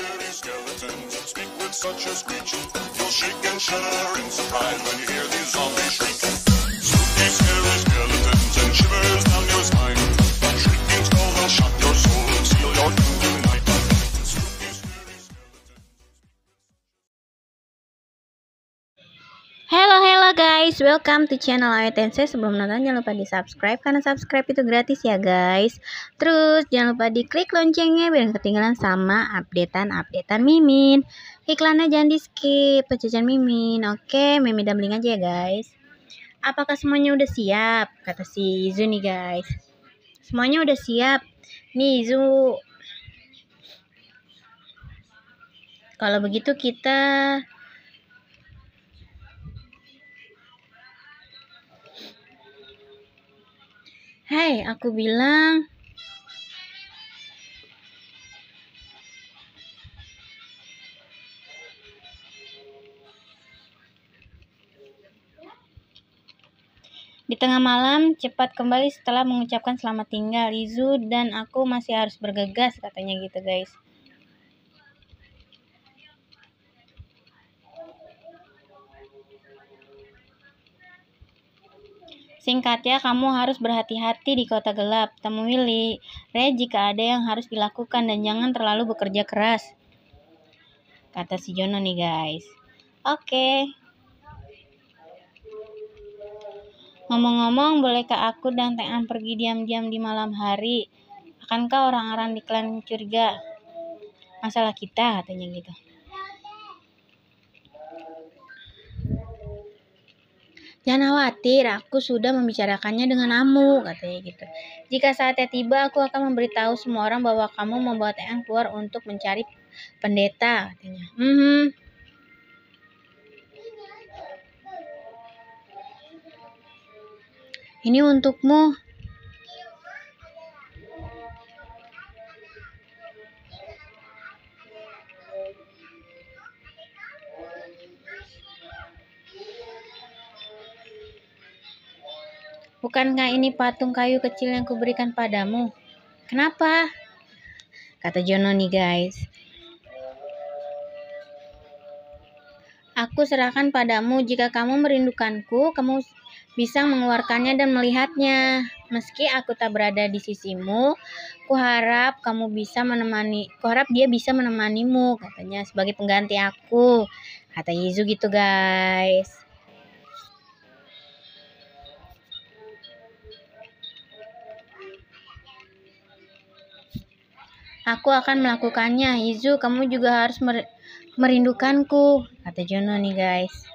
scary skeletons speak with such a screech. You'll shake and shudder in surprise when you hear these zombies shriek. Spooky, scary skeletons and shivers down your spine. Shrieking skull will shock your soul and seal your doom. Hello hello guys, welcome to channel Ayotense. Sebelum nonton jangan lupa di subscribe karena subscribe itu gratis ya guys. Terus jangan lupa di klik loncengnya biar ketinggalan sama updatean-updatean Mimin. Iklannya jangan di skip, pecahan Mimin. Oke, Mimin dumpling aja ya guys. Apakah semuanya udah siap? Kata si Izu nih guys. Semuanya udah siap. Nih Izu. Kalau begitu kita Hai, aku bilang Di tengah malam, cepat kembali setelah mengucapkan selamat tinggal. Lizu dan aku masih harus bergegas, katanya gitu guys. Singkatnya, kamu harus berhati-hati di kota gelap. Temui Li Re jika ada yang harus dilakukan dan jangan terlalu bekerja keras. Kata si Jono nih guys. Oke. Ngomong-ngomong, bolehkah aku dan Teng An pergi diam-diam di malam hari? Akankah orang-orang di klan curiga? Masalah kita, katanya gitu. Jangan khawatir, aku sudah membicarakannya dengan Amu, katanya gitu. Jika saatnya tiba, aku akan memberitahu semua orang bahwa kamu membawa Tean keluar untuk mencari pendeta, katanya. Mhm. Ini untukmu. Bukankah ini patung kayu kecil yang kuberikan padamu? Kenapa? Kata Jono nih guys. Aku serahkan padamu jika kamu merindukanku, kamu bisa mengeluarkannya dan melihatnya. Meski aku tak berada di sisimu, kuharap kamu bisa menemani, kuharap dia bisa menemanimu, katanya sebagai pengganti aku. Kata Yizu gitu guys. Aku akan melakukannya. Izu, kamu juga harus mer- merindukanku, kata Jono nih guys.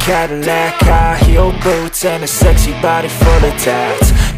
Cadillac High heel boots and a sexy body full of tats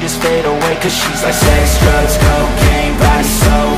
just fade away Cause she's like sex, drugs, cocaine Body so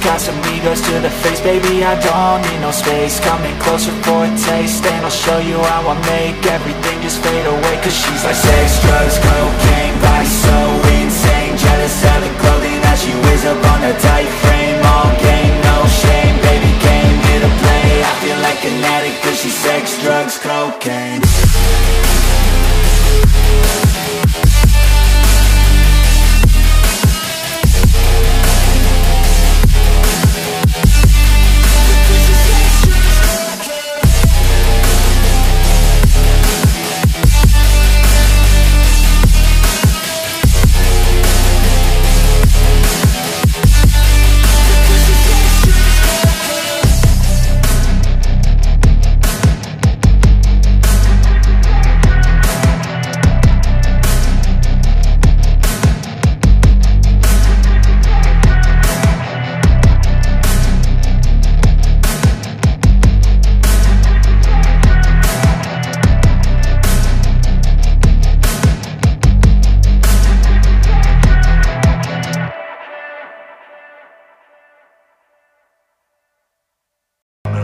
Casamigos to the face. Baby, I don't need no space. Coming closer for a taste And I'll show you how I make everything just fade away. Cause she's like sex, drugs, cocaine Body so insane. Jealous the clothing that she wears up on a tight frame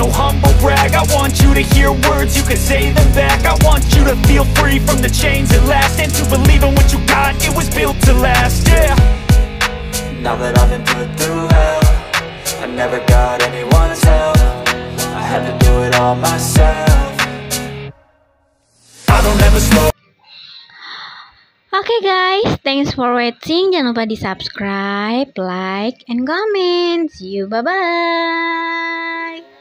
no humble brag I want you to hear words, you can say them back I want you to feel free from the chains at last And to believe in what you got, it was built to last, yeah now that I've been put through hell I never got anyone's help I had to do it all myself I don't ever slow Oke guys, thanks for watching. Jangan lupa di subscribe, like, and comment. See you, bye bye.